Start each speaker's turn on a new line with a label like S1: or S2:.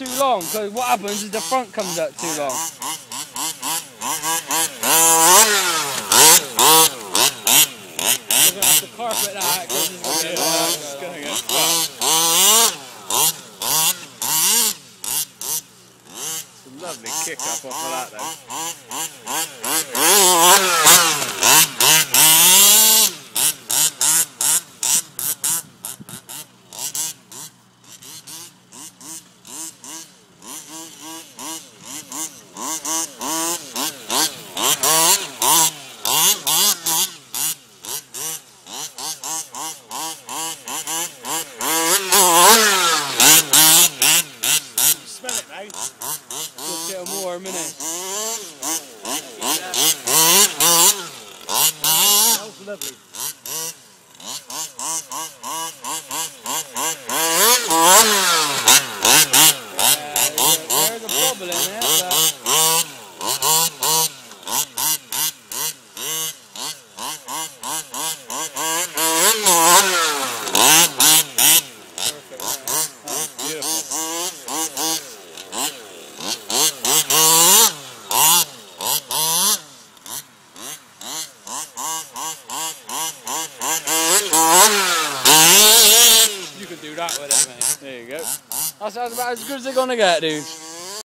S1: too long because what happens is the front comes out too long.
S2: Lovely kick up off of that though.
S1: Get them that with it. There you go. That's, that's about as good as they're gonna get, dude.